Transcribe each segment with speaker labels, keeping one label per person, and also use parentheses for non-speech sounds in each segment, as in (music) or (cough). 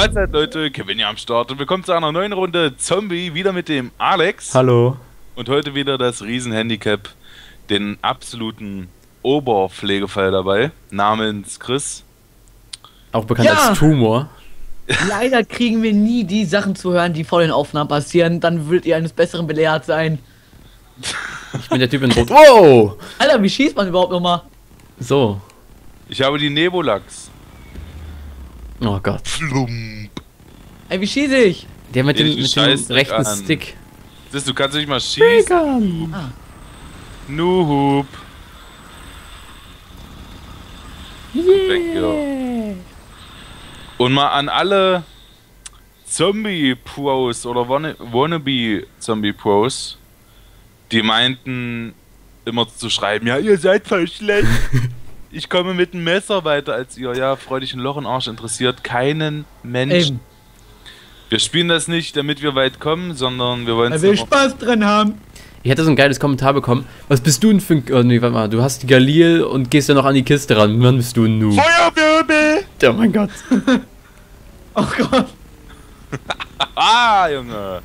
Speaker 1: Mahlzeit Leute, Kevin hier am Start und willkommen zu einer neuen Runde Zombie, wieder mit dem Alex.
Speaker 2: Hallo.
Speaker 1: Und heute wieder das Riesenhandicap, den absoluten Oberpflegefall dabei, namens Chris.
Speaker 2: Auch bekannt
Speaker 3: Ja.
Speaker 2: als Tumor.
Speaker 3: Leider kriegen wir nie die Sachen zu hören, die vor den Aufnahmen passieren. Dann würdet ihr eines Besseren belehrt sein.
Speaker 2: Ich bin der Typ in Rot. Wow!
Speaker 3: Alter, wie schießt man überhaupt nochmal?
Speaker 2: So.
Speaker 1: Ich habe die Nebulax.
Speaker 2: Oh Gott.
Speaker 1: Flump.
Speaker 3: Ey, wie schieße ich?
Speaker 2: Der mit
Speaker 1: dich
Speaker 2: mit
Speaker 1: den
Speaker 2: dem rechten
Speaker 1: an.
Speaker 2: Stick.
Speaker 1: Siehst du, kannst nicht mal schießen.
Speaker 3: Ah.
Speaker 1: Noob. Weg, ja. Und mal an alle Zombie-Pros oder wanna- Wannabe-Zombie-Pros, die meinten immer zu schreiben, ja, ihr seid voll schlecht. (laughs) ich komme mit einem Messer weiter als ihr. Ja, freu dich ein Loch im Arsch interessiert keinen Menschen.
Speaker 3: Eben.
Speaker 1: Wir spielen das nicht, damit wir weit kommen, sondern wir wollen
Speaker 3: Weil wir Spaß dran haben.
Speaker 2: Ich hatte so ein geiles Kommentar bekommen. Was bist du denn für ein. Oh nee, warte mal. Du hast die Galil und gehst ja noch an die Kiste ran. Wann bist du ein Noob?
Speaker 1: Feuerwirbel!
Speaker 2: Oh mein Gott. (laughs)
Speaker 3: Oh Gott. (laughs)
Speaker 1: Ah, Junge!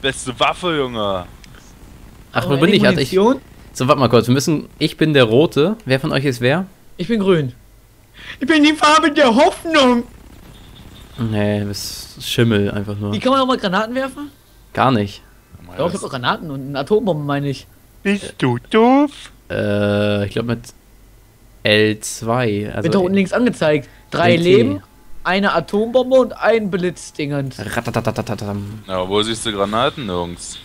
Speaker 1: Beste Waffe, Junge!
Speaker 2: Ach,
Speaker 3: Oh,
Speaker 2: wo bin
Speaker 3: any
Speaker 2: ich? Hatte ich. So, warte mal kurz. Wir müssen. Ich bin der Rote. Wer von euch ist wer?
Speaker 3: Ich bin grün. Ich bin die Farbe der Hoffnung.
Speaker 2: Nee, das ist Schimmel einfach nur.
Speaker 3: Wie kann man auch mal Granaten werfen?
Speaker 2: Gar nicht.
Speaker 3: Doch, ich hab auch Granaten und eine Atombombe, meine ich.
Speaker 1: Bist du doof?
Speaker 2: Äh, ich glaube mit L2.
Speaker 3: Wird
Speaker 2: Also
Speaker 3: da unten links angezeigt. Drei
Speaker 2: LT.
Speaker 3: Leben, eine Atombombe und ein Blitzdingend.
Speaker 1: Ja, wo siehst du Granaten, Jungs?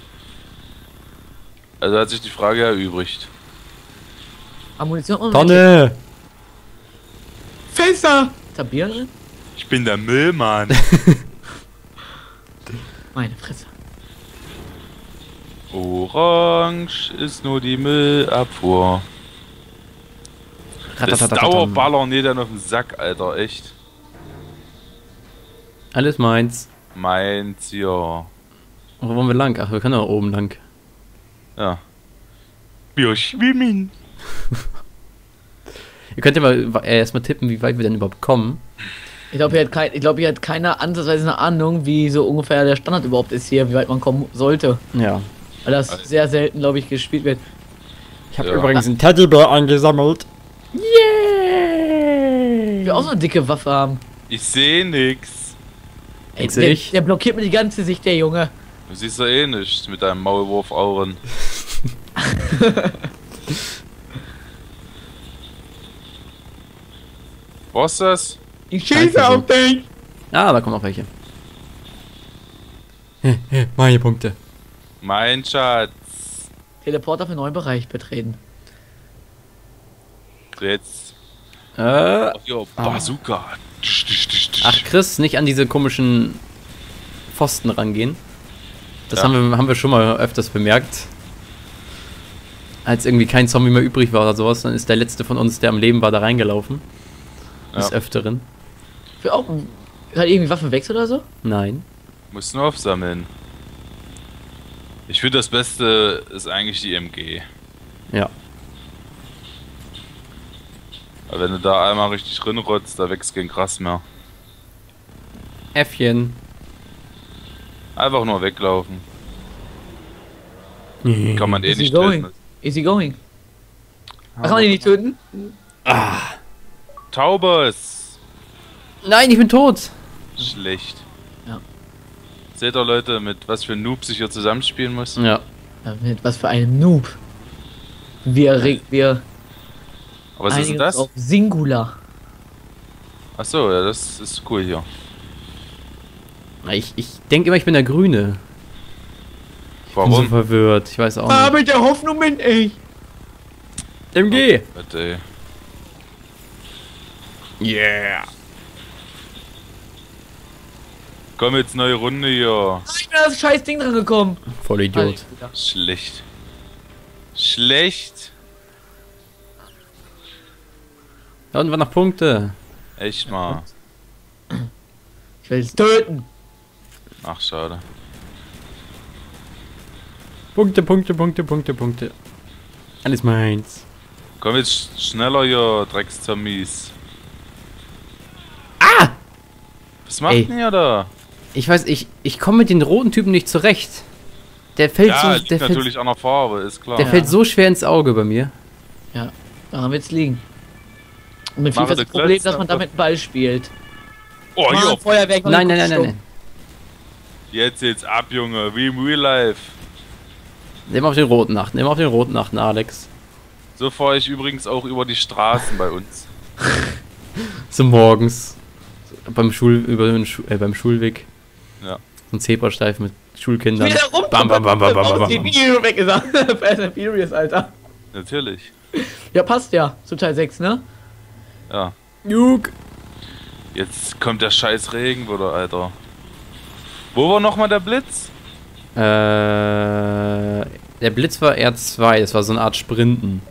Speaker 1: Also hat sich die Frage erübrigt.
Speaker 3: Ammunition und
Speaker 2: Tonne!
Speaker 3: Fässer. Ist da Bier drin?
Speaker 1: Ich bin der Müllmann. (laughs)
Speaker 3: Meine Fresse.
Speaker 1: Orange ist nur die Müllabfuhr. Das. Dauerballern nee dann auf den Sack, Alter, echt.
Speaker 2: Alles meins.
Speaker 1: Meins, ja.
Speaker 2: Wo wollen wir lang? Ach, wir können auch oben lang.
Speaker 1: Ja. Wir schwimmen. (laughs)
Speaker 2: Ihr könnt ja mal äh, erstmal tippen, wie weit wir denn überhaupt kommen.
Speaker 3: Ich glaube, hier, hat kein, ich glaub, hier hat keiner ansatzweise eine Ahnung, wie so ungefähr der Standard überhaupt ist hier, wie weit man kommen sollte.
Speaker 2: Ja.
Speaker 3: Weil das
Speaker 1: Also-
Speaker 3: sehr selten, glaube ich, gespielt wird.
Speaker 2: Ich habe
Speaker 1: Ja.
Speaker 2: übrigens einen Teddybär eingesammelt.
Speaker 3: Wir auch so eine dicke Waffe haben.
Speaker 1: Ich sehe nix.
Speaker 3: Ey,
Speaker 2: seh
Speaker 3: der,
Speaker 2: ich.
Speaker 3: der blockiert mir die ganze Sicht, der Junge.
Speaker 1: Du siehst ja eh nichts mit deinem Maulwurf-Auren. (laughs) (laughs) Was das?
Speaker 3: Ich
Speaker 2: schieße auf
Speaker 3: dich.
Speaker 2: Ah, da kommen noch welche. Meine Punkte.
Speaker 1: Mein Schatz.
Speaker 3: Teleporter für neuen Bereich betreten.
Speaker 1: Jetzt.
Speaker 2: Äh,
Speaker 1: Auf your Bazooka.
Speaker 2: Ach, Chris, nicht an diese komischen Pfosten rangehen. Das
Speaker 1: Ja.
Speaker 2: haben, wir, haben wir schon mal öfters bemerkt. Als irgendwie kein Zombie mehr übrig war oder sowas, dann ist der letzte von uns, der am Leben war, da reingelaufen. Des
Speaker 1: Ja.
Speaker 2: Öfteren.
Speaker 3: Für auch. Hat irgendwie Waffen weg oder so?
Speaker 2: Nein.
Speaker 1: Musst nur aufsammeln. Ich finde das Beste ist eigentlich die MG.
Speaker 2: Ja.
Speaker 1: Weil wenn du da einmal richtig rinrotzt, da wächst kein Gras mehr.
Speaker 2: Äffchen.
Speaker 1: Einfach nur weglaufen. Kann man eh
Speaker 3: Easy
Speaker 1: nicht
Speaker 3: going.
Speaker 1: töten.
Speaker 3: Easy going. Ach, kann man die nicht töten?
Speaker 1: Taubes!
Speaker 2: Nein, ich bin tot.
Speaker 1: Schlecht.
Speaker 3: Ja.
Speaker 1: Seht ihr Leute, mit was für Noobs ich hier zusammenspielen muss?
Speaker 2: Ja.
Speaker 3: Ja, mit was für einem Noob. Wir, re- wir
Speaker 1: Aber was ist denn das?
Speaker 3: auf Singular.
Speaker 1: Achso, ja, das ist cool hier.
Speaker 2: Ich, ich denke immer, ich bin der Grüne. Ich bin so
Speaker 1: Warum?
Speaker 2: verwirrt. Ich weiß auch nicht.
Speaker 3: mit der Hoffnung bin ich.
Speaker 2: MG.
Speaker 1: Warte, ey.
Speaker 2: Yeah.
Speaker 1: Komm jetzt neue Runde hier.
Speaker 3: Ich bin das scheiß Ding dran gekommen.
Speaker 2: Voll Idiot.
Speaker 1: Schlecht. Schlecht.
Speaker 2: Da unten waren noch Punkte.
Speaker 1: Echt mal.
Speaker 3: Ich will es töten.
Speaker 1: Ach, schade.
Speaker 2: Punkte, Punkte, Punkte, Punkte, Punkte. Alles meins.
Speaker 1: Komm jetzt sch- schneller hier, Dreckszombies.
Speaker 2: Ah!
Speaker 1: Was macht
Speaker 2: Ey.
Speaker 1: denn ihr da?
Speaker 2: Ich weiß, ich, ich komme mit den roten Typen nicht zurecht. Der fällt
Speaker 1: Ja,
Speaker 2: so,
Speaker 1: liegt
Speaker 2: der fällt,
Speaker 1: natürlich an der Farbe, ist klar.
Speaker 2: der
Speaker 3: Ja.
Speaker 2: fällt so schwer ins Auge bei mir.
Speaker 3: Ja, daran wird's liegen. Und mit FIFA ist das Problem, dass man damit einen Ball spielt.
Speaker 1: oh,
Speaker 3: Mann,
Speaker 1: hier,
Speaker 3: Feuerwerk,
Speaker 2: Nein, nein, nein, nein, nein.
Speaker 1: jetzt jetzt ab, Junge, wie im Real Life.
Speaker 2: Nimm auf den roten achten, nimm auf den roten achten, Alex.
Speaker 1: So fahre ich übrigens auch über die Straßen bei uns. (laughs)
Speaker 2: So morgens. Beim Schul, über den Schu äh, beim Schulweg.
Speaker 1: Ja.
Speaker 2: So ein Zebrastreifen mit Schulkindern.
Speaker 3: Wieder rum.
Speaker 2: Bam, bam, bam, bam, bam, bam,
Speaker 3: Die
Speaker 2: bam.
Speaker 3: Weggesagt. (laughs) Fast and Furious, Alter.
Speaker 1: Natürlich.
Speaker 3: Ja, passt ja. Zu Teil 6, ne?
Speaker 1: Ja.
Speaker 2: Juk.
Speaker 1: Jetzt kommt der scheiß Regen wieder, Alter. Wo war nochmal der Blitz?
Speaker 2: Äh, der Blitz war R2, das war so eine Art Sprinten.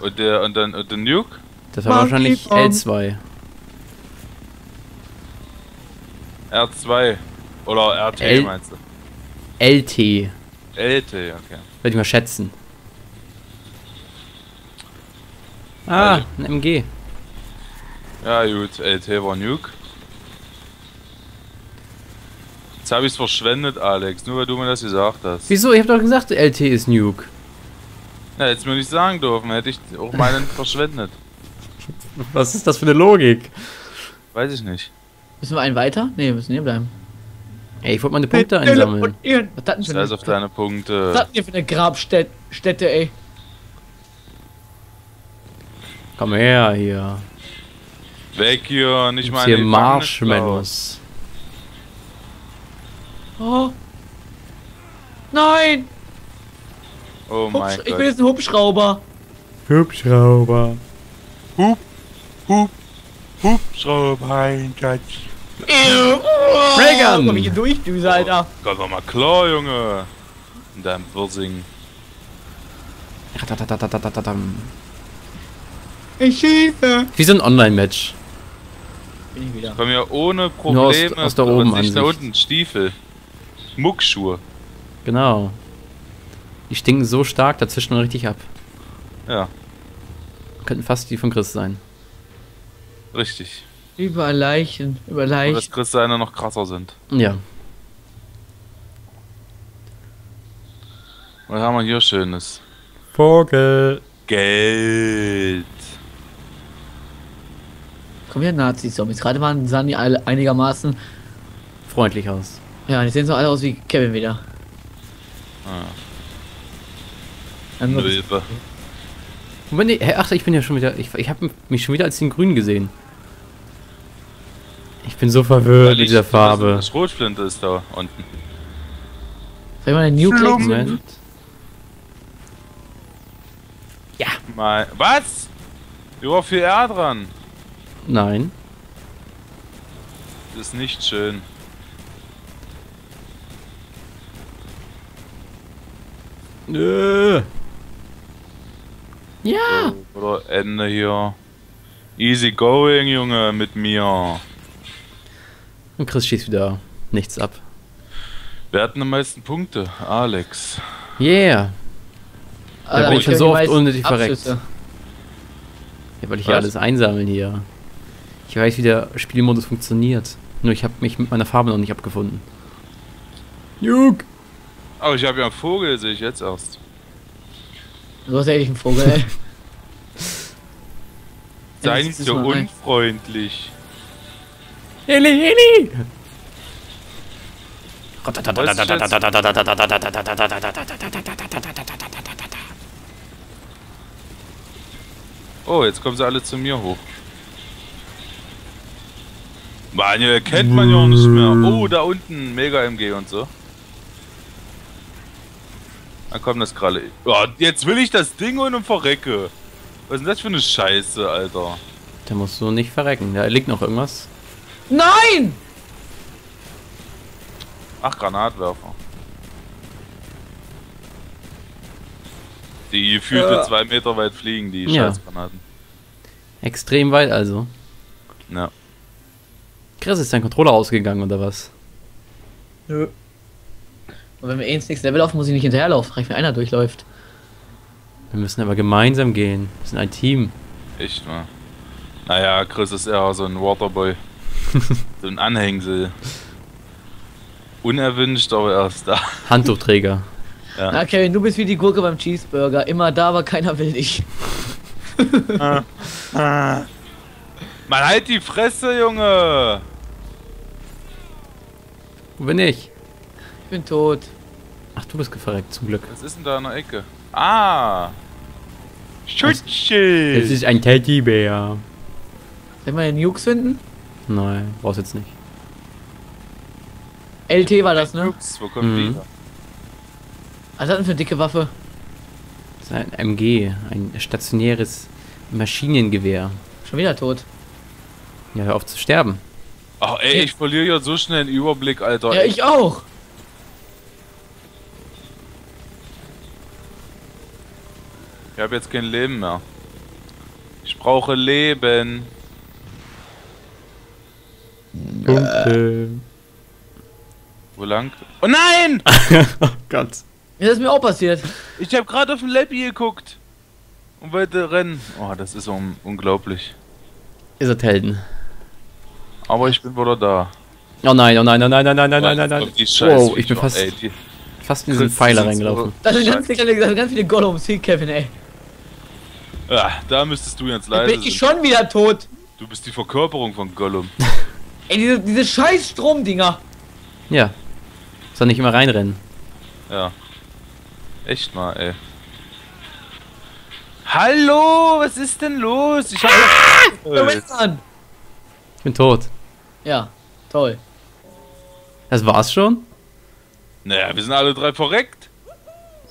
Speaker 1: Und der und dann und der Nuke?
Speaker 2: Das war
Speaker 3: Monkey
Speaker 2: wahrscheinlich
Speaker 3: Bomb.
Speaker 2: L2.
Speaker 1: R2. Oder RT
Speaker 2: L-
Speaker 1: meinst du?
Speaker 2: LT,
Speaker 1: LT, okay.
Speaker 2: würde ich mal schätzen. Ah, ein MG.
Speaker 1: Ja gut, LT war Nuke. Jetzt habe ich's verschwendet, Alex, nur weil du mir das gesagt hast.
Speaker 2: Wieso? Ich hab doch gesagt, LT ist Nuke.
Speaker 1: Ja, hättest mir nicht sagen dürfen, hätte ich auch meinen (laughs) verschwendet.
Speaker 2: Was ist das für eine Logik?
Speaker 1: Weiß ich nicht.
Speaker 3: Müssen wir einen weiter? Ne, wir müssen hier bleiben.
Speaker 2: Ey, ich wollte meine Punkte einsammeln.
Speaker 3: Was hat denn für
Speaker 1: Scheiß
Speaker 3: eine,
Speaker 1: auf deine
Speaker 3: was
Speaker 1: Punkte.
Speaker 3: hat denn hier für eine Grabstätte, Stätte, ey?
Speaker 2: Komm her hier.
Speaker 1: Weg hier, nicht
Speaker 2: Gibt's
Speaker 1: mal
Speaker 2: hier
Speaker 1: in die
Speaker 2: Marshmallows.
Speaker 3: Oh. Nein!
Speaker 1: Oh
Speaker 3: Hubsch
Speaker 1: mein
Speaker 3: ich will
Speaker 1: Gott.
Speaker 3: jetzt einen Hubschrauber.
Speaker 2: Hubschrauber.
Speaker 1: Hup, hup, Hubschrauber, mein Gott.
Speaker 3: Oh,
Speaker 2: Reagan.
Speaker 3: Komm ich hier durch, Düse, Alter.
Speaker 1: Komm doch mal klar, Junge. In deinem Wirsing.
Speaker 3: Ich schieße.
Speaker 2: Wie so ein Online-Match.
Speaker 3: Bin ich wieder.
Speaker 1: Komm ja ohne
Speaker 2: Nur aus-
Speaker 1: Probleme.
Speaker 2: aus der oben
Speaker 1: nicht da unten Stiefel. Muckschuhe.
Speaker 2: Genau. Die stinken so stark, da zischt man richtig ab.
Speaker 1: Ja,
Speaker 2: Könnten fast die von Chris sein.
Speaker 1: richtig.
Speaker 3: Über Leichen, über
Speaker 1: Und
Speaker 3: Leichen.
Speaker 1: dass Chris seine noch krasser sind.
Speaker 2: Ja.
Speaker 1: Was haben wir hier Schönes?
Speaker 2: Vogel.
Speaker 1: Geld.
Speaker 3: Komm her, Nazi-Zombies. Gerade waren, sahen die alle einigermaßen.
Speaker 2: Freundlich aus.
Speaker 3: Ja, die sehen so alle aus wie Kevin wieder.
Speaker 1: Ah,
Speaker 3: Dann
Speaker 2: die, hä, ach, ich bin ja schon wieder. Ich, ich habe mich schon wieder als den Grünen gesehen. Ich bin so verwirrt
Speaker 1: Weil
Speaker 2: mit
Speaker 1: ich-
Speaker 2: dieser Farbe.
Speaker 1: Das Schrotflinte ist da unten.
Speaker 3: Soll ich mal den Nuke legen?
Speaker 2: Moment.
Speaker 1: Mal. Was? Hier war viel R dran.
Speaker 2: Nein.
Speaker 1: Das ist nicht schön.
Speaker 2: Nö. Ja.
Speaker 1: So, Oder Ende hier. Easy going, Junge, mit mir.
Speaker 2: Und Chris schießt wieder nichts ab.
Speaker 1: Wer hat denn am meisten Punkte? Alex.
Speaker 2: Yeah.
Speaker 3: Alter,
Speaker 2: bin ich
Speaker 3: ich
Speaker 2: schon so oft unnötig verreckt. Ja, weil ich hier
Speaker 1: Was?
Speaker 2: alles einsammeln hier. Ich weiß, wie der Spielmodus funktioniert. Nur ich habe mich mit meiner Farbe noch nicht abgefunden. Juk.
Speaker 1: Oh, ich habe ja einen Vogel, sehe ich jetzt erst.
Speaker 3: Du hast ja echt einen Vogel, ey.
Speaker 1: Sei nicht
Speaker 3: ist
Speaker 1: so unfreundlich.
Speaker 2: Heli, Heli.
Speaker 1: Oh, jetzt kommen sie alle zu mir hoch. Hier kennt man ja auch nicht mehr. Oh, da unten, Mega MG und so. Dann kommt das Kralle. Oh, jetzt will ich das Ding holen und verrecke. Was ist denn das für eine Scheiße, Alter?
Speaker 2: Da musst du nicht verrecken. Da liegt noch irgendwas.
Speaker 3: Nein!
Speaker 1: Ach, Granatwerfer. Die gefühlte
Speaker 3: Ja.
Speaker 1: zwei Meter weit fliegen, die
Speaker 2: Ja.
Speaker 1: Scheißgranaten.
Speaker 2: Extrem weit also.
Speaker 1: Ja.
Speaker 2: Chris, ist dein Controller ausgegangen oder was?
Speaker 3: Nö. Und wenn wir eh ins nächste Level laufen, muss ich nicht hinterherlaufen. Reicht, wenn einer durchläuft.
Speaker 2: Wir müssen aber gemeinsam gehen. Wir sind ein Team.
Speaker 1: Echt, ne? Naja, Chris ist eher so ein Waterboy. (laughs) So ein Anhängsel. Unerwünscht, aber er ist da.
Speaker 2: Handtuchträger.
Speaker 3: Na, Kevin, du bist wie die Gurke beim Cheeseburger. Immer da, aber keiner will dich. (laughs)
Speaker 1: Mann, halt die Fresse, Junge!
Speaker 2: Wo bin ich?
Speaker 3: Ich bin tot.
Speaker 2: Ach, du bist verreckt, zum Glück.
Speaker 1: Was ist denn da in der Ecke? Ah!
Speaker 2: Es
Speaker 1: Schutzschild!
Speaker 2: ist ein Teddybär.
Speaker 3: Soll ich mal den Jukes finden?
Speaker 2: Nein, brauchst jetzt nicht.
Speaker 3: LT war das, ne?
Speaker 1: Ups, wo kommt
Speaker 2: Mhm.
Speaker 1: die?
Speaker 3: Was hat denn für eine dicke Waffe?
Speaker 2: Das ist ein MG, ein stationäres Maschinengewehr.
Speaker 3: Schon wieder tot.
Speaker 2: Ja, hör auf zu sterben.
Speaker 1: Ach ey, ich verliere ja so schnell den Überblick, Alter.
Speaker 3: Ja, ich auch.
Speaker 1: Ich habe jetzt kein Leben mehr. Ich brauche Leben.
Speaker 2: Kumpel.
Speaker 1: Wo lang? Oh nein! (laughs)
Speaker 2: oh Gott.
Speaker 3: Ja, das ist mir auch passiert.
Speaker 1: Ich habe gerade auf den Lappy geguckt. Und wollte rennen. Oh, das ist un unglaublich.
Speaker 2: Ihr seid Helden.
Speaker 1: Aber ich bin wieder da.
Speaker 2: Oh nein, oh nein, oh nein, oh nein, nein, nein, nein, nein, nein.
Speaker 1: Die Scheiß
Speaker 2: Wow, ich bin fast,
Speaker 1: Ey, die
Speaker 2: fast in diesen Pfeiler reingelaufen.
Speaker 3: Da sind
Speaker 1: so- (laughs)
Speaker 3: ganz sind ganz viele Golems. Hier, Kevin, ey.
Speaker 1: Ah, da müsstest du jetzt
Speaker 3: Jetzt
Speaker 1: leise
Speaker 3: bin ich schon wieder tot.
Speaker 1: Du bist die Verkörperung von Gollum. (laughs)
Speaker 3: Ey, diese, diese scheiß Stromdinger.
Speaker 2: Ja. Soll nicht immer reinrennen.
Speaker 1: Ja. Echt mal, ey. Hallo, was ist denn los? Ich hab.
Speaker 3: An.
Speaker 2: Ich bin tot.
Speaker 3: Ja, toll.
Speaker 2: Das war's schon?
Speaker 1: Naja, wir sind alle drei verreckt.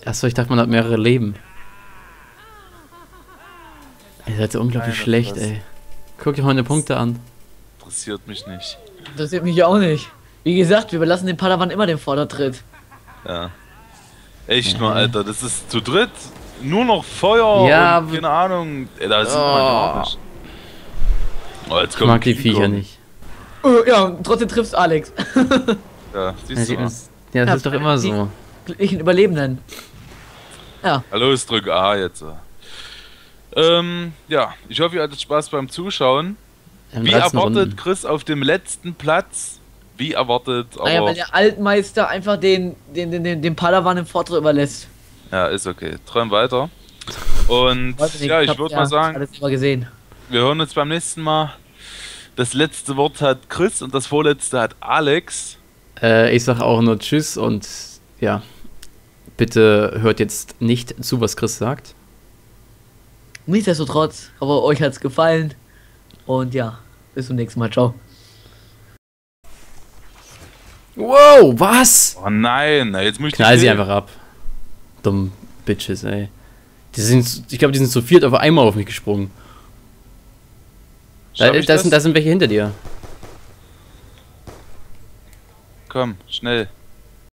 Speaker 2: Achso, ich dachte, man hat mehrere Leben. Ihr seid so unglaublich
Speaker 1: Keine
Speaker 2: schlecht, ey. Guck dir meine Punkte an.
Speaker 1: Interessiert mich nicht.
Speaker 3: Interessiert mich auch nicht. Wie gesagt, wir überlassen den Padawan immer den Vordertritt.
Speaker 1: Ja. Echt mal, Alter, das ist zu dritt. Nur noch Feuer
Speaker 2: Ja,
Speaker 1: und
Speaker 2: aber-
Speaker 1: keine Ahnung. Ey, da sieht man
Speaker 2: Oh.
Speaker 1: gar nicht. Oh, jetzt
Speaker 2: Ich
Speaker 1: kommt
Speaker 2: mag die Viecher
Speaker 1: Kong.
Speaker 2: nicht.
Speaker 3: Äh, ja, und trotzdem triffst Alex. (laughs)
Speaker 1: Ja, siehst du mal.
Speaker 2: ja das
Speaker 3: Ja,
Speaker 2: ist doch immer so.
Speaker 3: Ich Überlebenden. Ja,
Speaker 1: Hallo, ich drück A jetzt. Ähm, ja, ich hoffe, ihr hattet Spaß beim Zuschauen. Wie
Speaker 2: 13
Speaker 1: erwartet
Speaker 2: Runden.
Speaker 1: Chris auf dem letzten Platz? Wie erwartet, aber
Speaker 3: naja, weil der Altmeister einfach den, den, den, den, den Padawan im Vortritt überlässt.
Speaker 1: ja, ist okay. Träum weiter. Und
Speaker 3: nicht,
Speaker 1: ja, ich würde
Speaker 3: ja
Speaker 1: mal sagen,
Speaker 3: Alles immer gesehen.
Speaker 1: wir hören uns beim nächsten Mal. Das letzte Wort hat Chris und das vorletzte hat Alex.
Speaker 2: Äh, ich sag auch nur Tschüss und ja. Bitte hört jetzt nicht zu, was Chris sagt.
Speaker 3: Nichtsdestotrotz, aber euch hat's gefallen. Und ja, bis zum nächsten Mal. Ciao.
Speaker 2: Wow, was?
Speaker 1: Oh nein, na, jetzt muss ich
Speaker 2: Knall sie einfach ab. Dumm Bitches, ey. Die sind, ich glaube, die sind zu viert auf einmal auf mich gesprungen. Da, da, sind, da sind welche hinter dir.
Speaker 1: Komm, schnell.